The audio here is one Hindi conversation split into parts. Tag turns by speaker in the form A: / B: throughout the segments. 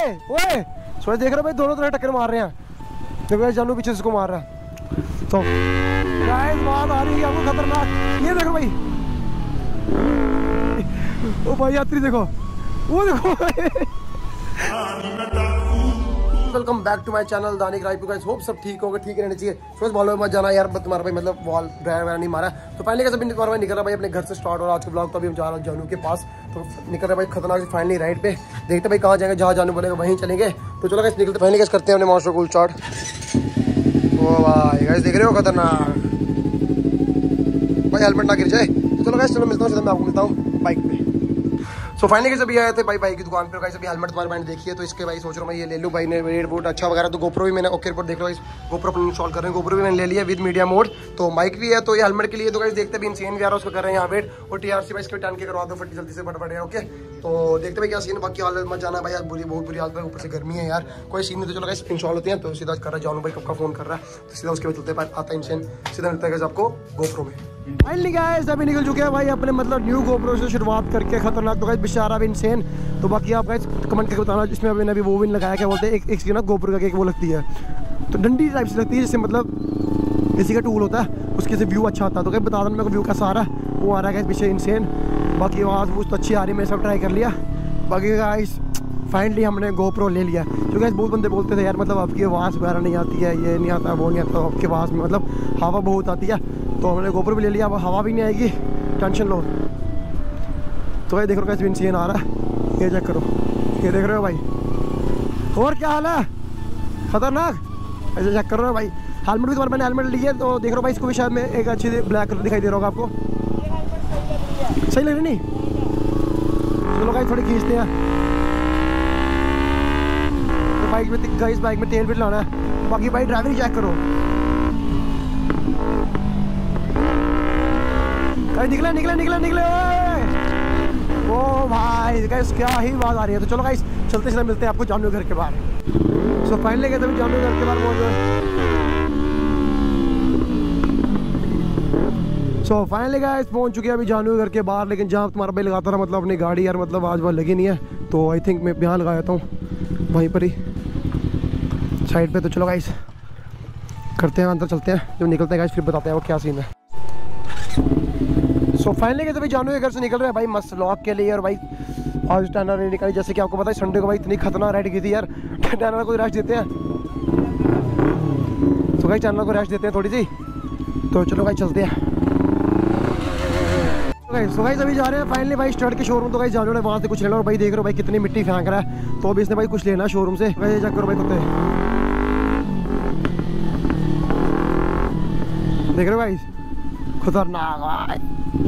A: ओए ओए। सोच देख रहे हो भाई, दोनों तरह टक्कर मार रहे हैं। देखो भाई जानू पीछे उसको मार रहा है। तो गाइस बात आ रही है आपको खतरनाक। ये देखो भाई। ओ भाई, यात्री देखो। वो देखो welcome back to my channel Danik Raipur guys hope सब ठीक होगा, ठीक रहना चाहिए। सोच बॉल में मत जाना यार तुम्हारा भाई मतलब बॉल ड्राइवर वगैरह नहीं मारा। तो पहले का सभी तुम्हारा भाई निकल रहा भाई, अपने घर से स्टार्ट हो रहा आज के ब्लॉग तो अभी हम जा रहे हैं जानू के पास। तो निकल रहा भाई, खतरनाक फाइनली राइड पे। देखते भाई कहाँ जाएँगे, जहाँ जानू बोलेगा, वहीं चलेंगे। तो चलो गाइस निकलते पहले कैसे करते हैं अपने मास्टर कूल स्टार्ट ओ भाई गाइस देख रहे हो खतरनाक? भाई हेलमेट ना गिर जाए। तो चलो गाइस चलो मिलता हूँ मैं आपको मिलता हूँ बाइक पे। सो फाइनली जब आए थे, भाई भाई की दुकान पर अभी हेलमेट तुम्हारे मैंने देखी है तो इसके भाई सोच रहा हूँ ये ले लूँ, भाई, ने रेड बोर्ड अच्छा वगैरह तो गोप्रो भी मैंने ओके रिपोर्ट देख लो, इस गोप्रो अपने इंस्टॉल कर रहे हैं। गोप्रो भी मैंने ले लिया विद मीडिया मोड तो माइक भी है तो ये हेलमेट के लिए तो गाइस देखते भी इंसियन भी आ रहा है उसको कर रहे हैं यहाँ वेट और टीआरसी भाई, इसके के करवा दो, फटी, जल्दी से फटाफट है ओके तो देखते भाई, क्या सीन बाकी हालत मत जाना, भाई आज बुरी, बहुत बुरी हालत है, ऊपर से गर्मी है, यार। कोई सीन नहीं तो चलो गाइस इंस्टॉल होती है तो सीधा कर रहा है, जानू भाई, कब का फ़ोन कर रहा है। तो सीधा उसके बाद चलते आता है सीधा मिलता है आपको गोप्रो में। फाइनली गाइस अभी निकल चुके हैं भाई अपने मतलब न्यू गोप्रो से शुरुआत करके खतरनाक। तो गाइस बेचारा भी इंसेन तो बाकी आप गाइस कमेंट करके बताना इसमें अभी अभी वो भी लगाया, क्या बोलते हैं, एक एक ना गोप्रो का एक वो लगती है। तो डंडी टाइप से लगती है, जिससे मतलब किसी का टूल होता है, उसके से व्यू अच्छा आता है। तो क्या बता दें मेरे को व्यू कैसा आ रहा है वो आ रहा है पीछे इंसेन बाकी आवाज़ वो तो अच्छी आ रही है, मैंने सब ट्राई कर लिया। बाकी गाइस फाइनली हमने गोप्रो ले लिया। क्योंकि बहुत बंदे बोलते थे, यार मतलब आपकी आवाज़ वगैरह नहीं आती है, ये नहीं आता, वो नहीं आता, आपकी आवाज़ में मतलब हवा बहुत आती है। तो हमने गोप्रो भी ले लिया, अब हवा भी नहीं आएगी। टेंशन लो। तो भाई देख रहे हो कैसे इंसियन आ रहा है। ये चेक करो। ये देख रहे हो भाई? और क्या हाल है? खतरनाक। ऐसे चेक कर रहे हो भाई? हेलमेट भी तुम्हारे मैंने हेलमेट लिया तो देख रहे हो भाई, इसको भी शायद में एक अच्छी ब्लैक कलर दिखाई दे रहा होगा आपको। सही लग रही नहीं? चलो भाई थोड़ी खींचते हैं। तो बाइक में गाइस बाइक में तेल भी लाना है। बाकी भाई ड्राइविंग चेक करो। गाइस निकले निकले निकले निकले! ओ भाई गाइस क्या ही बात आ रही है। तो चलो गाइस चलते चलते मिलते हैं आपको जानू घर के बाहर। सो so, फाइनली कहते हैं जानू घर के बाहर मौजूद सो फाइनली गाइस पहुँच चुके हैं अभी जानू घर के बाहर। लेकिन जहाँ तुम्हारा भाई लगाता रहा मतलब अपनी गाड़ी यार मतलब आज बार लगी नहीं है। तो आई थिंक मैं यहाँ लगा देता हूँ वहीं पर ही। साइड पे तो चलो गाइस करते हैं, अंदर चलते हैं। जब निकलते हैं गाइस फिर बताते हैं वो क्या सीन है। सो फाइनली कहते भाई जानू घर से निकल रहे हैं भाई, मस्त लॉक के लिए और भाई, आज टैनर नहीं निकाली। जैसे कि आपको पता है संडे को भाई इतनी खतरनाक राइड की थी यार। टैनर को रेस्ट देते हैं। तो भाई टैनर को रेस्ट देते हैं थोड़ी सी। तो चलो भाई चलते हैं। तो भाई अभी जा रहे हैं फाइनली भाई स्टार्ट के शोरूम तो भाई जानू ने वहाँ से कुछ लेना और भाई देख रहे हो भाई कितनी मिट्टी फेंक रहा है। तो अभी इसने भाई कुछ लेना शोरूम से। भाई चेक करो भाई कुत्ते। देख रहे हो भाई खतरनाक भाई।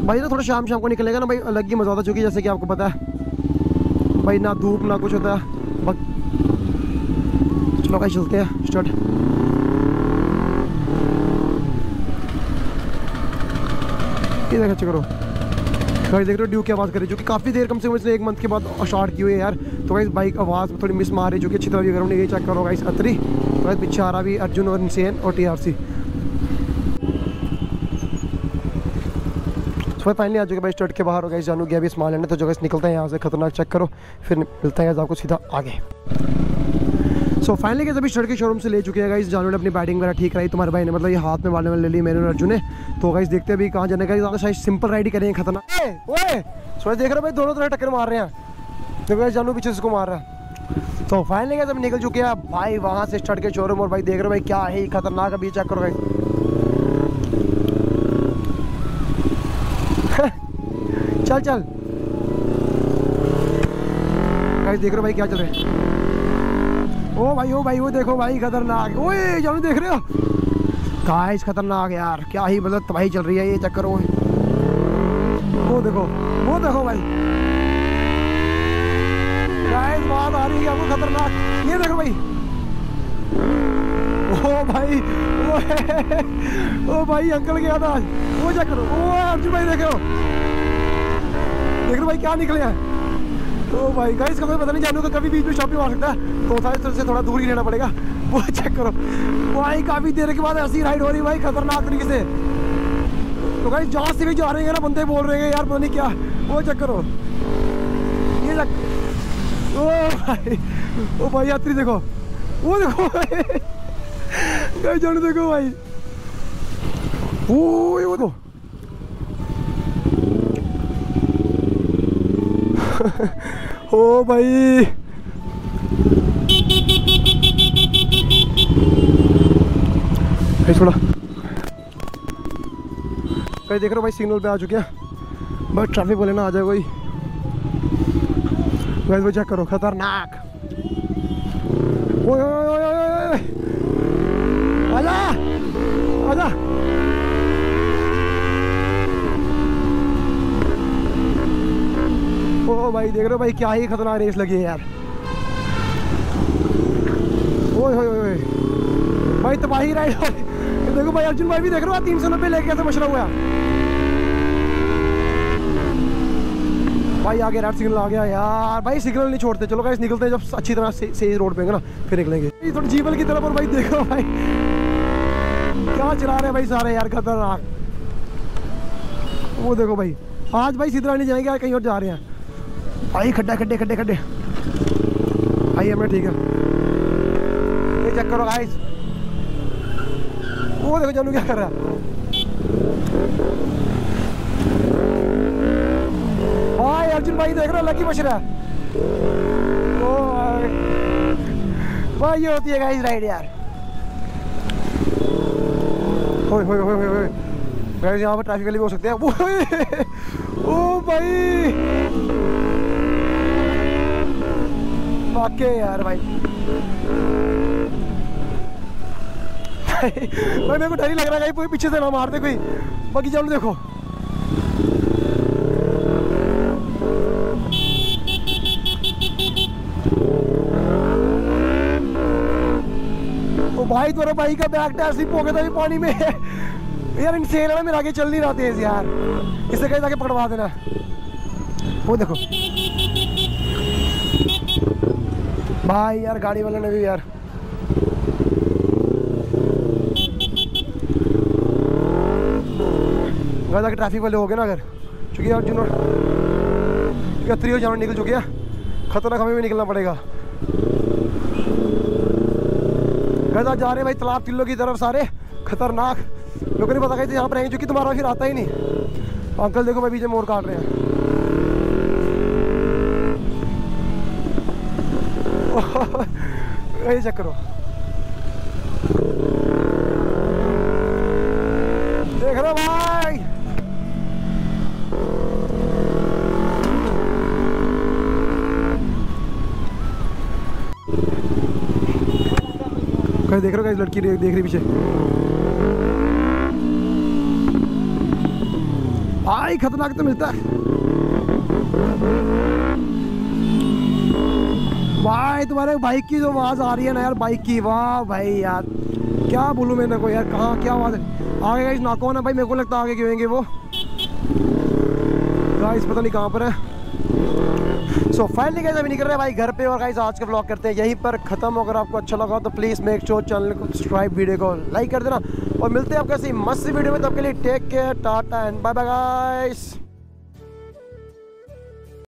A: भाई, ना थोड़ा शाम शाम को निकलेगा ना भाई, अलग ही मज़ा होता चूँकि जैसे कि आपको पता है, भाई, ना धूप, ना कुछ होता है। चलो भाई चलते हैं स्टार्ट ये देखा चेक करो। भाई, देख रहे हो ड्यू की आवाज़ कर जो कि काफ़ी देर कम से कम इसने एक मंथ के बाद स्टार्ट की हुई है यार। तो भाई बाइक आवाज़ थोड़ी मिस मार रही जो कि अच्छी तरह करो ये चेक करो गाइस अतरी। तो भाई पीछे आ रहा भी अर्जुन और इंसेन और टी सी तो फाइनली आ चुके भाई स्टार्ट के बाहर हो गए, जानू गया अभी सामान लेने तो जो निकलते हैं यहाँ से, खतरनाक चेक करो, फिर मिलता है आपको सीधा आगे। सो फाइनली के अभी स्टार्ट के शोरूम से ले चुके हैं गाइस जानू ने अपनी बैटिंग वगैरह ठीक कराई, तुम्हारे भाई ने मतलब ये हाथ में वाले में ले ली मैंने और अर्जुन ने। तो गाइस देखते हैं अभी कहाँ जाने का ज़्यादा शायद सिंपल राइड ही करेंगे, खतरनाक। ओए सो देख रहे भाई, दोनों तरह टक्कर मार रहे हैं। तो गाइस जानू पीछे इसको मार रहा है। तो फाइनली गए निकल चुके हैं, भाई वहाँ से स्टार्ट के शोरूम और भाई देख रहे हो भाई क्या है खतरनाक, अभी चेक करो भाई चल चल। गाइस देख रहे हो भाई क्या चल रहा है? ओ भाई ओ भाई वो देखो भाई खतरनाक। ओए जानू देख रहे हो। गाइस खतरनाक यार क्या ही मतलब तबाही चल रही है ये चक्कर वो वो देखो वो देखो भाई। गाइस बात आ रही है आपको खतरनाक। ये देखो भाई। ओ भाई ओ, ओ भाई अंकल गया था वो चक्कर करो। ओ अर्जुन भाई देखो देख रहे भाई क्या निकले हैं? तो भाई गाइस का पता नहीं जानू तो कभी बीच में शॉपिंग आ सकता है। तो सारे से थोड़ा दूर ही रहना पड़ेगा। वो चेक करो। भाई, काफ़ी देर के बाद ऐसी राइड हो रही भाई, खतरनाक तरीके से। तो भाई जहाँ से भी जा रहे हैं ना, बंदे बोल रहे हैं, यार, पता नहीं क्या। वो चेक करो। ये ओ भाई ओ भाई, यात्री देखो। वो देखो भाई। जाने देखो भाई। ओ, ये वो तो ओ भाई। भाई थोड़ा कहीं देख रहे हो भाई सिग्नल पे आ चुके हैं। बस ट्रैफ़िक बोले ना आ जाए कोई। वैसे चेक करो, खतरनाक। आजा आजा। ओ भाई, देख रहे हो भाई, क्या ही खतरनाक रेस लगी है यार। ओए ओए ओए भाई, तबाही राइड देखो भाई, अर्जुन भाई भी देख रहे हो, तीन सौ नब्बे लेके कैसे मशरा हुआ भाई, आगे रेड सिग्नल आ गया यार। भाई सिग्नल नहीं छोड़ते। चलो गाइस निकलते हैं जब अच्छी तरह से सही रोड पे ना? फिर निकलेंगे। थोड़ी जीवल की तरफ़ और भाई, देखो भाई। क्या चला रहे हैं भाई सारे यार, खतरनाक। वो देखो भाई, आज भाई सीधा नहीं जाएँगे, आज कहीं और जा रहे हैं। भाई खड्डा, खड्डे खड्डे खड्डे। भाई हमें, ठीक है। ये चेक करो गाइस वो देखो, जानू क्या कर रहा भाई अर्जुन भाई, देख रहे लकी मशरा। ओ भाई। ये होती है गाइस राइड यार। होय होय होय होय गाइस यहाँ पर ट्रैफ़िक वाले भी हो सकते हैं। ओ भाई। वाकई यार भाई। भाई मेरे को डर ही लग रहा है कोई पीछे से ना मार दे कोई। बाकी चलो देखो। ओ भाई, तुम्हारा भाई का बैग टायर स्लिप हो गया था पानी में। यार इनसे मेरे आगे चल नहीं रहा तेज यार। इसे कहीं जाके पकड़वा देना। वो देखो। भाई यार, गाड़ी वाले ने भी यार। कि ट्रैफ़िक वाले हो गए ना अगर। चूँकि यार जिन्होंने या थ्री जानवर निकल चुके हैं। खतरनाक हमें भी निकलना पड़ेगा। जा रहे हैं भाई तालाब टिल्लो की तरफ़ सारे। खतरनाक। लोगों ने पता कहीं यहाँ पर आएँगे क्योंकि तुम्हारा फिर आता ही नहीं। अंकल देखो भाई पीछे मोर काट रहे हैं। ये चेक करो देख रहे भाई कहीं देख रहे हो लड़की देख रही पीछे। भाई, खतरनाक तो मिलता है। भाई तुम्हारे बाइक की जो आवाज़ आ रही है ना यार बाइक की, वाह भाई यार। क्या बोलूँ मैंने को यार, कहाँ, क्या आवाज़ है? आगे गाइस नाकौन है भाई, मेरे को लगता आगे क्यों वो। गाइस पता नहीं कहाँ पर है। सो फाइनली गाइस अभी निकल रहे हैं भाई घर पे और गाइस आज का ब्लॉग करते हैं यहीं पर। खत्म, अगर आपको अच्छा लगा तो प्लीज़ मेक श्योर चैनल को सब्सक्राइब वीडियो को लाइक कर देना। और मिलते हैं आपको ऐसी मस्त वीडियो में, तब के लिए take care tata and bye bye guys